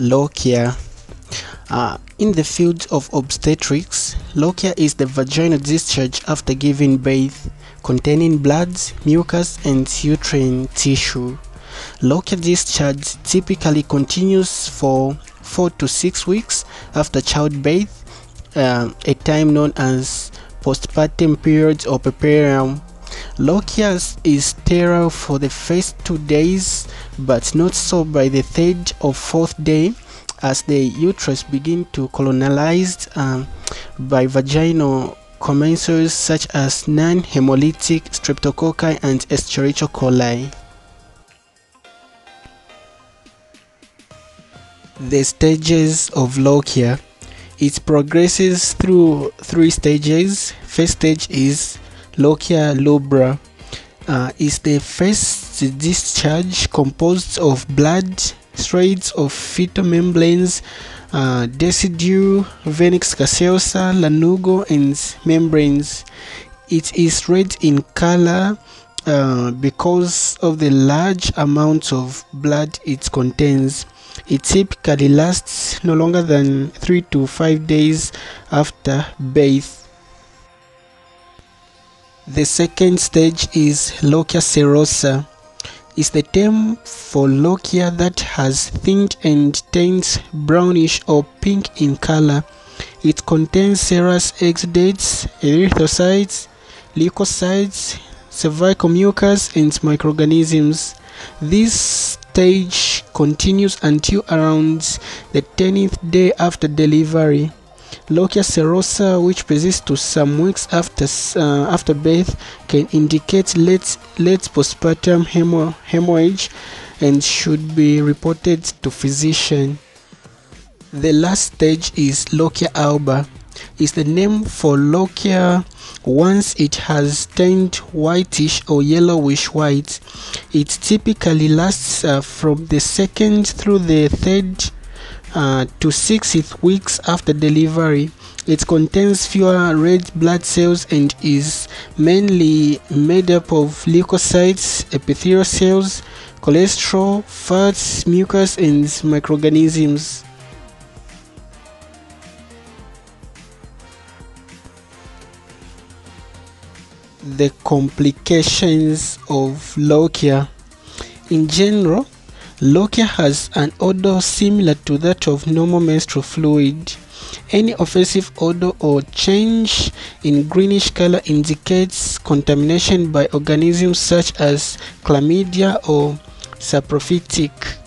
Lochia. Uh, in the field of obstetrics, lochia is the vaginal discharge after giving birth, containing blood, mucus, and uterine tissue. Lochia discharge typically continues for 4 to 6 weeks after childbirth, uh, a time known as postpartum period or puerperium. Lochia is sterile for the first two days, but not so by the third or fourth day as the uterus begin to colonize um, by vaginal commensals such as non-hemolytic streptococci and escherichia coli. The stages of lochia. It progresses through three stages. First stage is lochia rubra. Uh, is the first discharge composed of blood, shreds of fetal membranes, uh, decidua, vernix caseosa, lanugo, and membranes. It is red in color uh, because of the large amount of blood it contains. It typically lasts no longer than 3 to 5 days after birth. The second stage is lochia serosa. Is the term for lochia that has thinned and turns brownish or pink in color. It contains serous exudates, erythrocytes, leukocytes, cervical mucus, and microorganisms. This stage continues until around the 10th day after delivery. Lochia serosa, which persists to some weeks after uh, after birth, can indicate late late postpartum hemo, hemorrhage and should be reported to physician. The last stage is lochia alba. Is the name for lochia once it has turned whitish or yellowish white. It typically lasts uh, from the second through the third uh, to sixth weeks after delivery. It contains fewer red blood cells and is mainly made up of leukocytes, epithelial cells, cholesterol, fats, mucus, and microorganisms. The complications of lochia. In general, Lochia has an odor similar to that of normal menstrual fluid. Any offensive odor or change in greenish color indicates contamination by organisms such as chlamydia or saprophytic.